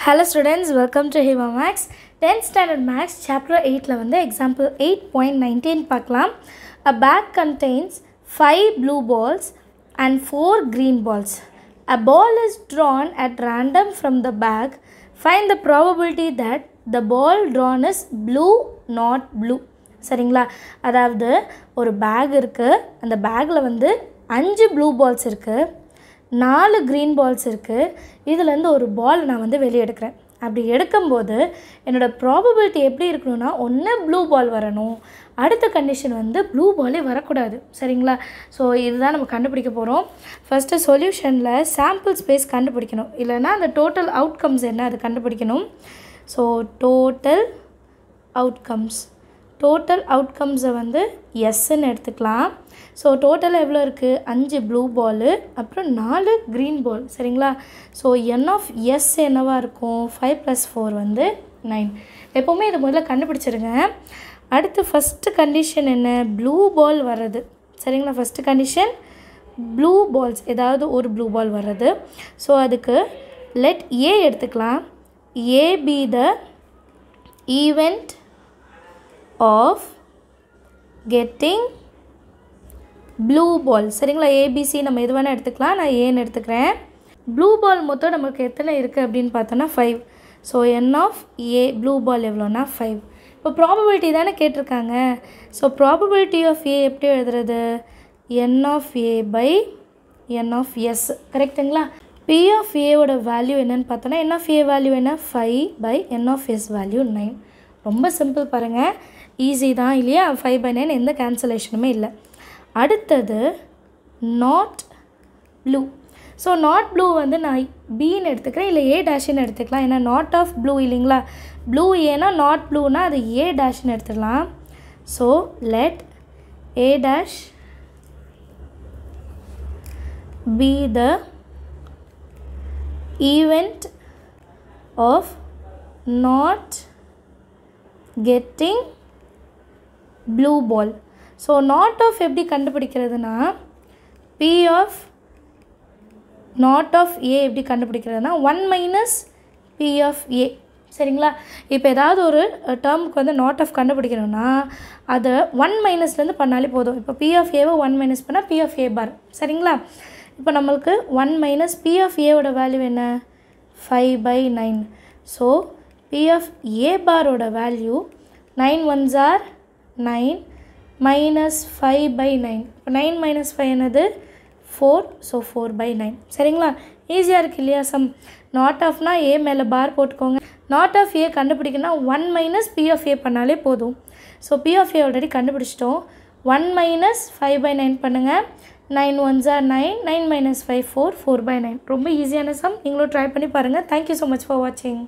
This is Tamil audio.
Hello students welcome to Hima maths tenth standard maths chapter எயிட்டில் வந்து எக்ஸாம்பிள் எயிட் பாயிண்ட் நைன்டீன் பார்க்கலாம். A bag contains five blue balls and four green balls a ball is drawn at random from the bag find the probability that the ball drawn is blue not blue சரிங்களா? அதாவது ஒரு பேக் இருக்குது அந்த பேக்கில் வந்து அஞ்சு ப்ளூ பால்ஸ் இருக்குது நாலு க்ரீன் பால்ஸ் இருக்குது இதுலேருந்து ஒரு பால் நான் வந்து வெளியே எடுக்கிறேன். அப்படி எடுக்கும்போது என்னோடய ப்ராபபிலிட்டி எப்படி இருக்கணும்னா ஒன்று ப்ளூ பால் வரணும். அடுத்த கண்டிஷன் வந்து ப்ளூ பாலே வரக்கூடாது. சரிங்களா? ஸோ இதுதான் நம்ம கண்டுபிடிக்க போகிறோம் ஃபஸ்ட்டு சொல்யூஷனில் சாம்பிள் ஸ்பேஸ் கண்டுபிடிக்கணும். இல்லைன்னா அந்த டோட்டல் அவுட்கம்ஸ் என்ன அது கண்டுபிடிக்கணும். ஸோ டோட்டல் அவுட்கம்ஸ் டோட்டல் அவுட்கம்ஸை வந்து எஸ்ன்னு எடுத்துக்கலாம். ஸோ டோட்டல் எவ்வளோ இருக்குது அஞ்சு ப்ளூ பாலு அப்புறம் நாலு க்ரீன் பால் சரிங்களா? ஸோ என் ஆஃப் எஸ் என்னவாக இருக்கும்? ஃபைவ் ப்ளஸ் ஃபோர் வந்து நைன் எப்போவுமே இது முதல்ல கண்டுபிடிச்சிருங்க. அடுத்து ஃபஸ்ட்டு கண்டிஷன் என்ன? ப்ளூ பால் வர்றது. சரிங்களா? ஃபஸ்ட்டு கண்டிஷன் ப்ளூ பால்ஸ் ஏதாவது ஒரு ப்ளூ பால் வர்றது. ஸோ அதுக்கு லெட் ஏ எடுத்துக்கலாம். A be the event of getting blue ball சரிங்களா? ஏபிசி நம்ம எது வேணால் எடுத்துக்கலாம். நான் ஏன்னு எடுத்துக்கிறேன். ப்ளூ பால் மொத்தம் நமக்கு எத்தனை இருக்குது அப்படின்னு பார்த்தோன்னா five so n of A blue ball எவ்வளோனா ஃபைவ் இப்போ ப்ராபபிலிட்டி தானே கேட்டிருக்காங்க. ஸோ ப்ராபபிலிட்டி ஆஃப் ஏ எப்படி எழுதுறது? N of A by n of S கரெக்டுங்களா பி ஆஃப் ஏவோட வேல்யூ என்னன்னு பார்த்தோன்னா என் ஆஃப் ஏ வேல்யூ என்ன? Five by n of S value nine ரொம்ப சிம்பிள் பாருங்கள் ஈஸி தான் இல்லையா? ஃபைவ் பை நைன் எந்த கேன்சலேஷனுமே இல்லை. அடுத்தது not blue so not blue வந்து நான் பின்னு எடுத்துக்கிறேன் இல்லை ஏ டேஷ்னு எடுத்துக்கலாம். ஏன்னா நாட் ஆஃப் ப்ளூ இல்லைங்களா? ப்ளூ ஏன்னா நாட் ப்ளூனா அது ஏ டேஷ்னு எடுத்துக்கலாம் so let A dash be the event of not getting blue ball so not of எப்படி கண்டுபிடிக்கிறதுனா P of not of A எப்படி கண்டுபிடிக்கிறதுனா one minus P of A சரிங்களா? இப்போ ஏதாவது ஒரு டேர்முக்கு வந்து நாட் ஆஃப் கண்டுபிடிக்கணும்னா அதை ஒன் மைனஸ்லேருந்து பண்ணாலே போதும். இப்போ பி ஆஃப் ஏவை ஒன் மைனஸ் பண்ணால் பி ஆஃப் ஏ பார் சரிங்களா? இப்போ நம்மளுக்கு ஒன் மைனஸ் பி ஆஃப் ஏவோட வேல்யூ என்ன? Five by nine so P of A பாரோட value nine ones are nine minus five by nine இப்போ நைன் மைனஸ் ஃபைவ் என்னது? Four so four by nine சரிங்களா? ஈஸியாக இருக்குது இல்லையா சம் நாட் ஆஃப்னா ஏ மேலே பார் போட்டுக்கோங்க. நாட் ஆஃப் ஏ கண்டுபிடிக்கணும்னா one minus P of A பண்ணாலே போதும். So P of A already கண்டுபிடிச்சிட்டோம். One minus five by nine பண்ணுங்கள் nine ones are nine nine minus five four four by nine ரொம்ப ஈஸியான சம் நீங்களும் ட்ரை பண்ணி பாருங்கள் தேங்க்யூ ஸோ மச் ஃபார் வாட்சிங்